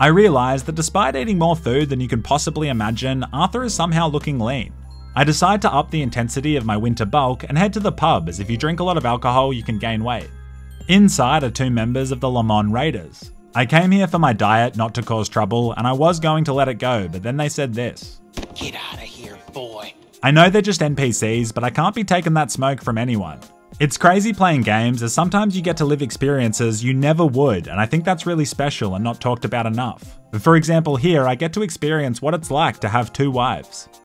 I realize that despite eating more food than you can possibly imagine, Arthur is somehow looking lean. I decide to up the intensity of my winter bulk and head to the pub as if you drink a lot of alcohol you can gain weight. Inside are two members of the Lemoyne Raiders. I came here for my diet not to cause trouble and I was going to let it go, but then they said this. Get out of here, boy. I know they're just NPCs, but I can't be taking that smoke from anyone. It's crazy playing games as sometimes you get to live experiences you never would, and I think that's really special and not talked about enough. For example, here I get to experience what it's like to have two wives.